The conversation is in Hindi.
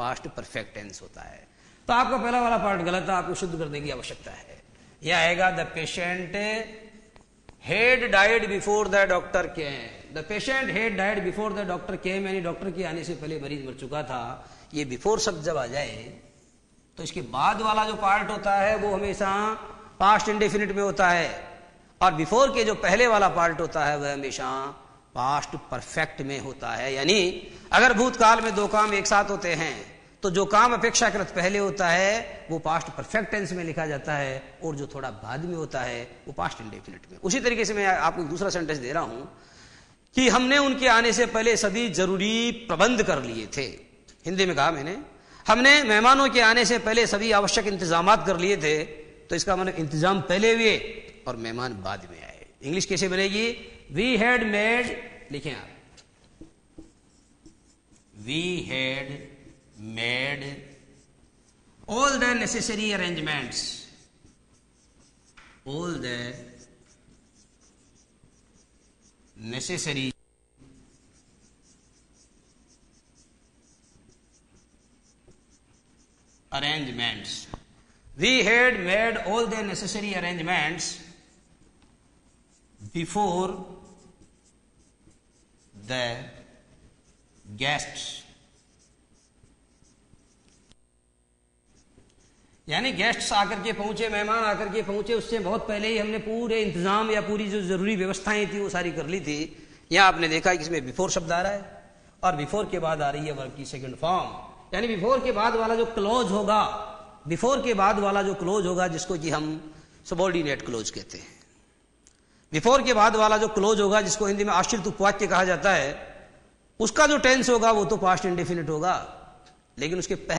पास्ट परफेक्ट टेंस होता है। तो आपका पहला वाला पार्ट गलत है आपको शुद्ध करने की आवश्यकता है। यह आएगा the patient had died before the doctor came the patient had died before the doctor came यानी डॉक्टर के आने से पहले मरीज़ मर चुका था। ये बिफोर शब्द जब आ जाए तो इसके बाद वाला जो पार्ट होता है, वो हमेशा पास्ट इंडेफिनिट में होता है। और बिफोर के जो पहले वाला पार्ट होता है, वह हमेशा पास्ट परफेक्ट में होता है। यानी, अगर भूतकाल में दो काम एक साथ होते हैं तो जो काम अपेक्षाकृत पहले होता है, वो पास्ट परफेक्ट टेंस में लिखा जाता है, और जो थोड़ा बाद में होता है, वो पास्ट इंडेफिनिट में। उसी तरीके से मैं आपको दूसरा सेंटेंस दे रहा हूँ, कि हमने उनके आने से पहले सभी ज़रूरी प्रबंध कर लिए थे। हिंदी में कहा मैंने, हमने मेहमानों के आने से पहले सभी आवश्यक इंतज़ाम कर लिए थे तो इसका मतलब इंतज़ाम पहले हुए और मेहमान बाद में आए। इंग्लिश कैसे बनेगी वी हैड मेड लिखें आप we had made all the necessary arrangements all the necessary arrangements we had made all the necessary arrangements before the guests. यानी गेस्ट्स आकर के पहुँचे, मेहमान आकर के पहुँचे, उससे बहुत पहले ही हमने पूरे इंतज़ाम या पूरी जो ज़रूरी व्यवस्थाएँ थी, वो सारी कर ली थी। यहाँ आपने देखा कि इसमें बिफोर शब्द आ रहा है और बिफोर के बाद आ रही है वर्ग की सेकंड फॉर्म यानी बिफोर के बाद वाला जो क्लोज होगा बिफोर के बाद वाला जो क्लोज होगा, जिसको कि हम सबॉर्डिनेट क्लोज कहते हैं। बिफोर के बाद वाला जो क्लोज होगा, जिसको हिंदी में आश्रित उपवाक्य कहा जाता है, उसका जो टेंस होगा, वो तो पास्ट इंडेफिनिट होगा। लेकिन उसके